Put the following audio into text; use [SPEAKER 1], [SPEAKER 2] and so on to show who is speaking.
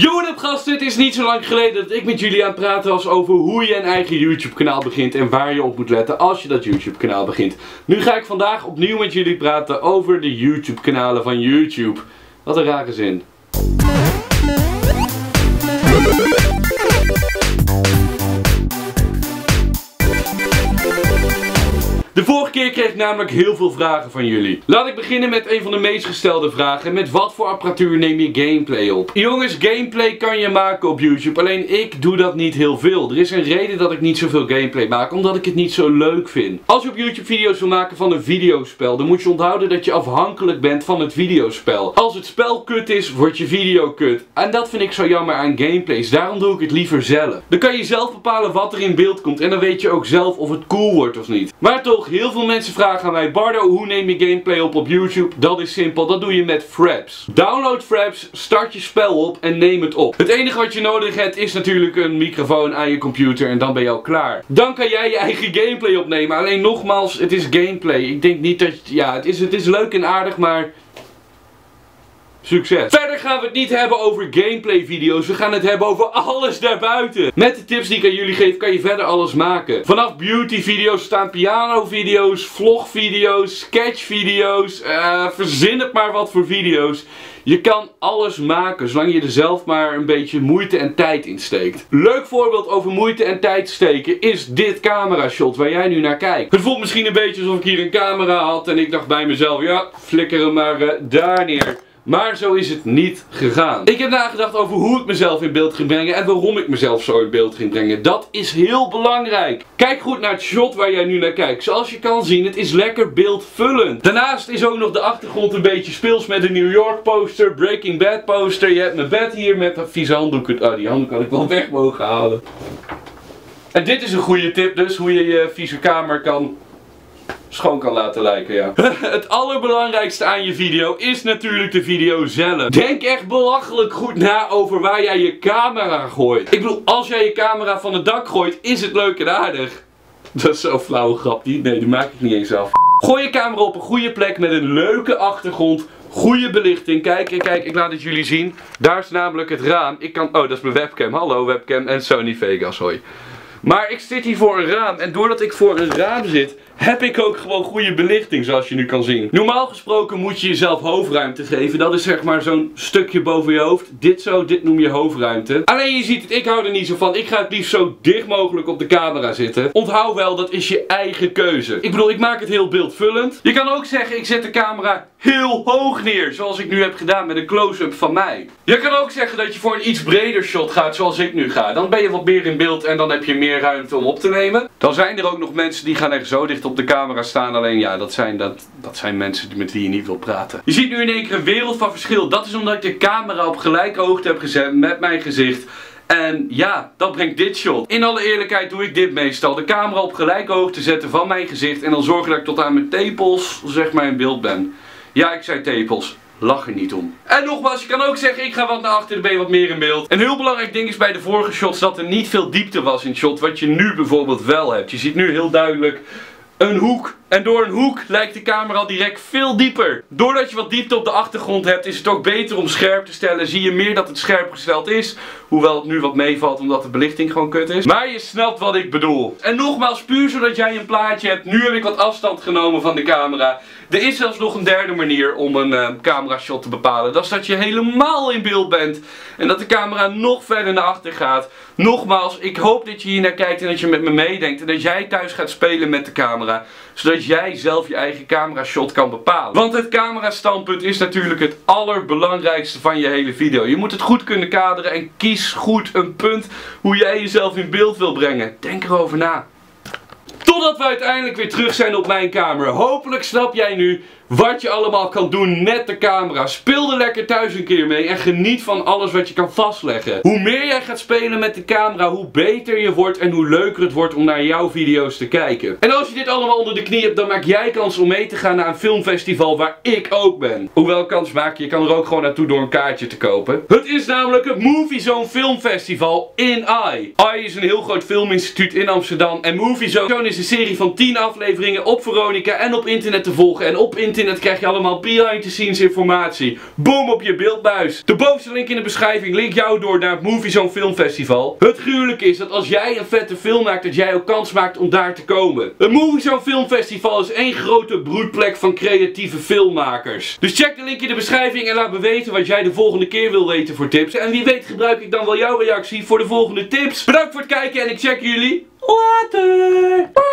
[SPEAKER 1] Yo, wat gasten, het is niet zo lang geleden dat ik met jullie aan het praten was over hoe je een eigen YouTube kanaal begint en waar je op moet letten als je dat YouTube kanaal begint. Nu ga ik vandaag opnieuw met jullie praten over de YouTube kanalen van YouTube. Wat een rare zin. Keer kreeg ik namelijk heel veel vragen van jullie. Laat ik beginnen met een van de meest gestelde vragen. Met wat voor apparatuur neem je gameplay op? Jongens, gameplay kan je maken op YouTube. Alleen ik doe dat niet heel veel. Er is een reden dat ik niet zoveel gameplay maak. Omdat ik het niet zo leuk vind. Als je op YouTube video's wil maken van een videospel. Dan moet je onthouden dat je afhankelijk bent van het videospel. Als het spel kut is, wordt je video kut. En dat vind ik zo jammer aan gameplays. Daarom doe ik het liever zelf. Dan kan je zelf bepalen wat er in beeld komt. En dan weet je ook zelf of het cool wordt of niet. Maar toch, heel veel mensen vragen aan mij, Bardo, hoe neem je gameplay op op YouTube? Dat is simpel, dat doe je met Fraps. Download Fraps, start je spel op en neem het op. Het enige wat je nodig hebt is natuurlijk een microfoon aan je computer en dan ben je al klaar. Dan kan jij je eigen gameplay opnemen. Alleen nogmaals, het is gameplay. Ik denk niet dat, ja, het is, het is leuk en aardig, maar Succes! Verder gaan we het niet hebben over gameplay video's. We gaan het hebben over alles daarbuiten. Met de tips die ik aan jullie geef kan je verder alles maken. Vanaf beauty video's staan piano video's, vlog video's, sketch video's. Uh, verzin het maar wat voor video's. Je kan alles maken, zolang je er zelf maar een beetje moeite en tijd in steekt. Leuk voorbeeld over moeite en tijd steken is dit camera shot waar jij nu naar kijkt. Het voelt misschien een beetje alsof ik hier een camera had en ik dacht bij mezelf, ja, flikker hem maar uh, daar neer. Maar zo is het niet gegaan. Ik heb nagedacht over hoe ik mezelf in beeld ging brengen en waarom ik mezelf zo in beeld ging brengen. Dat is heel belangrijk. Kijk goed naar het shot waar jij nu naar kijkt. Zoals je kan zien, het is lekker beeldvullend. Daarnaast is ook nog de achtergrond een beetje speels met een New York poster, Breaking Bad poster. Je hebt mijn bed hier met een vieze handdoek. Oh, die handdoek had ik wel weg mogen halen. En dit is een goede tip dus, hoe je je vieze kamer kan schoon kan laten lijken, ja. het allerbelangrijkste aan je video is natuurlijk de video zelf. Denk echt belachelijk goed na over waar jij je camera gooit. Ik bedoel, als jij je camera van het dak gooit, is het leuk en aardig. Dat is zo'n flauwe grap, die, nee, die maak ik niet eens af. Gooi je camera op een goede plek met een leuke achtergrond. Goede belichting. Kijk, kijk, ik laat het jullie zien. Daar is namelijk het raam. Ik kan... Oh, dat is mijn webcam. Hallo webcam en Sony Vegas, hoi. Maar ik zit hier voor een raam. En doordat ik voor een raam zit, heb ik ook gewoon goede belichting zoals je nu kan zien. Normaal gesproken moet je jezelf hoofdruimte geven. Dat is zeg maar zo'n stukje boven je hoofd. Dit zo, dit noem je hoofdruimte. Alleen je ziet het, ik hou er niet zo van. Ik ga het liefst zo dicht mogelijk op de camera zitten. Onthoud wel, dat is je eigen keuze. Ik bedoel, ik maak het heel beeldvullend. Je kan ook zeggen, ik zet de camera heel hoog neer. Zoals ik nu heb gedaan met een close-up van mij. Je kan ook zeggen dat je voor een iets breder shot gaat zoals ik nu ga. Dan ben je wat meer in beeld en dan heb je meer ruimte om op te nemen. Dan zijn er ook nog mensen die gaan er zo dicht op de camera staan. Alleen ja, dat zijn, dat, dat zijn mensen met wie je niet wil praten. Je ziet nu in één keer een wereld van verschil. Dat is omdat ik de camera op gelijke hoogte heb gezet met mijn gezicht. En ja, dat brengt dit shot. In alle eerlijkheid doe ik dit meestal. De camera op gelijke hoogte zetten van mijn gezicht. En dan zorgen dat ik tot aan mijn tepels zeg maar in beeld ben. Ja, ik zei tepels. Lach er niet om. En nogmaals, je kan ook zeggen, ik ga wat naar achter, dan ben wat meer in beeld. Een heel belangrijk ding is bij de vorige shots dat er niet veel diepte was in het shot, wat je nu bijvoorbeeld wel hebt. Je ziet nu heel duidelijk een hoek. En door een hoek lijkt de camera al direct veel dieper. Doordat je wat diepte op de achtergrond hebt, is het ook beter om scherp te stellen. Zie je meer dat het scherp gesteld is. Hoewel het nu wat meevalt omdat de belichting gewoon kut is. Maar je snapt wat ik bedoel. En nogmaals, puur zodat jij een plaatje hebt. Nu heb ik wat afstand genomen van de camera. Er is zelfs nog een derde manier om een uh, camera shot te bepalen. Dat is dat je helemaal in beeld bent. En dat de camera nog verder naar achter gaat. Nogmaals, ik hoop dat je hier naar kijkt en dat je met me meedenkt. En dat jij thuis gaat spelen met de camera. Zodat jij zelf je eigen camera shot kan bepalen. Want het camera standpunt is natuurlijk het allerbelangrijkste van je hele video. Je moet het goed kunnen kaderen en kies goed een punt hoe jij jezelf in beeld wil brengen. Denk erover na. Totdat we uiteindelijk weer terug zijn op mijn camera. Hopelijk snap jij nu wat je allemaal kan doen met de camera. Speel er lekker thuis een keer mee en geniet van alles wat je kan vastleggen. Hoe meer jij gaat spelen met de camera, hoe beter je wordt en hoe leuker het wordt om naar jouw video's te kijken. En als je dit allemaal onder de knie hebt, dan maak jij kans om mee te gaan naar een filmfestival waar ik ook ben. Hoewel kans maak je, je kan er ook gewoon naartoe door een kaartje te kopen. Het is namelijk het Movie Zone Filmfestival in AI. AI is een heel groot filminstituut in Amsterdam en Movie Zone is een serie van 10 afleveringen op Veronica en op internet te volgen en op internet internet krijg je allemaal behind the scenes informatie. Boom op je beeldbuis. De bovenste link in de beschrijving link jou door naar het Movie Zone Filmfestival. Het gruwelijke is dat als jij een vette film maakt, dat jij ook kans maakt om daar te komen. Het Movie Zone Filmfestival is één grote broedplek van creatieve filmmakers. Dus check de link in de beschrijving en laat me weten wat jij de volgende keer wil weten voor tips. En wie weet gebruik ik dan wel jouw reactie voor de volgende tips. Bedankt voor het kijken en ik check jullie later. Bye.